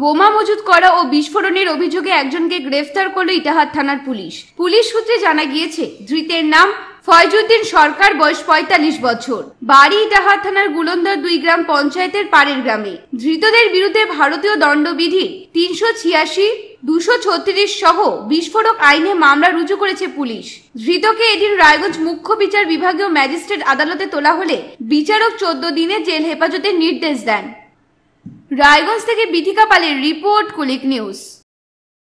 বোমা মজুত করা ও বিস্ফোরণের অভিযোগে একজনকে গ্রেফতার করল ইটাহার থানার পুলিশ। পুলিশ সূত্রে জানা গিয়েছে, ধৃতের নাম ফয়জুদ্দিন সরকার, বয়স পঁয়তাল্লিশ বছর। বাড়ি ইটাহার থানার গুলন্দার দুই গ্রাম পঞ্চায়েতের পাড়ের গ্রামে। ধৃতদের বিরুদ্ধে ভারতীয় দণ্ডবিধি তিনশো ছিয়াশি, দুশো ছত্রিশ সহ বিস্ফোরক আইনে মামলা রুজু করেছে পুলিশ। ধৃতকে এদিন রায়গঞ্জ মুখ্য বিচার বিভাগীয় ম্যাজিস্ট্রেট আদালতে তোলা হলে বিচারক চোদ্দ দিনে জেল হেফাজতের নির্দেশ দেন। রায়গঞ্জ থেকে বিথিকা পালের রিপোর্ট কুলিক নিউজ।